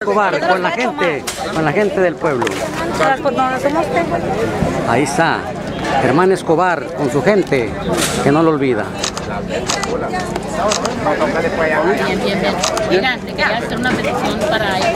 Escobar, con la gente, con la gente del pueblo. Ahí está, Germán Escobar con su gente, que no lo olvida. Bien, bien, bien. Mira, te quería hacer una petición para ir